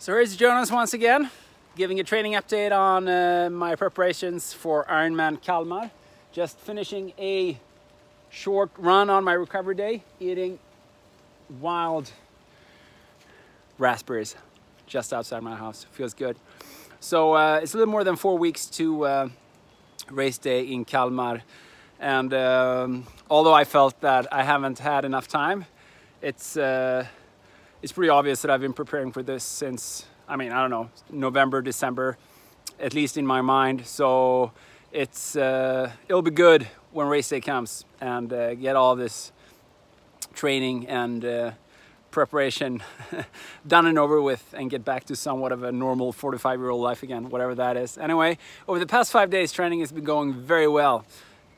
So here's Jonas once again, giving a training update on uh, my preparations for Ironman Kalmar. Just finishing a short run on my recovery day, eating wild raspberries just outside my house. Feels good. So uh, it's a little more than four weeks to uh, race day in Kalmar. And um, although I felt that I haven't had enough time, it's uh, it's pretty obvious that I've been preparing for this since, I mean, I don't know, November, December, at least in my mind. So it's, uh, it'll be good when race day comes and uh, get all this training and uh, preparation done and over with and get back to somewhat of a normal 45 year old life again, whatever that is. Anyway, over the past five days, training has been going very well.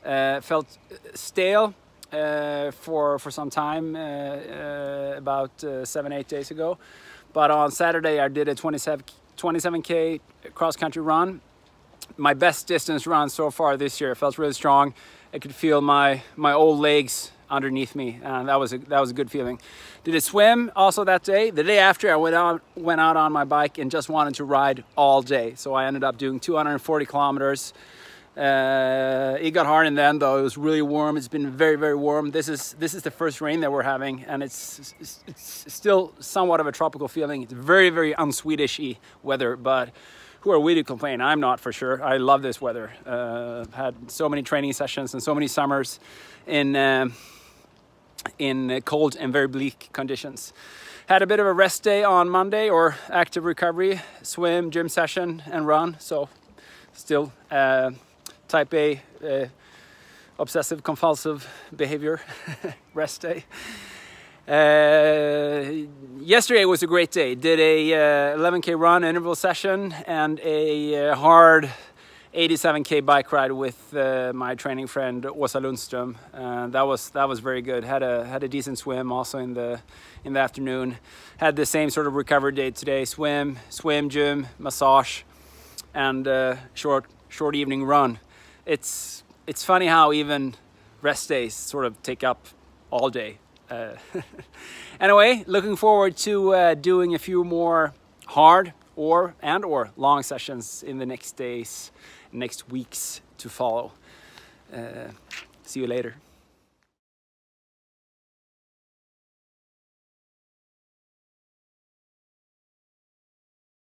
Uh, felt stale for for some time, uh, uh, about seven eight days ago. But on Saturday I did a 27 27k cross country run. My best distance run so far this year. It felt really strong. I could feel my my old legs underneath me, and that was a that was a good feeling. Did a swim also that day. The day after, I went out went out on my bike and just wanted to ride all day. So I ended up doing 240 kilometers. Uh, it got hard and then though it was really warm. It's been very very warm. This is this is the first rain that we're having, and it's it's, it's still somewhat of a tropical feeling. It's very very unswedishy weather, but who are we to complain? I'm not for sure. I love this weather. Uh, had so many training sessions and so many summers in uh, in cold and very bleak conditions. Had a bit of a rest day on Monday or active recovery, swim, gym session, and run. So still. Uh, type A uh, obsessive compulsive behavior rest day. Uh, yesterday was a great day. Did a uh, 11k run interval session and a uh, hard 87k bike ride with uh, my training friend Åsa Lundström. Uh, that was that was very good. Had a had a decent swim also in the in the afternoon. Had the same sort of recovery day today. Swim, swim, gym, massage, and uh, short short evening run it's it's funny how even rest days sort of take up all day. Uh, anyway, looking forward to uh, doing a few more hard or and or long sessions in the next days, next weeks to follow. Uh, see you later.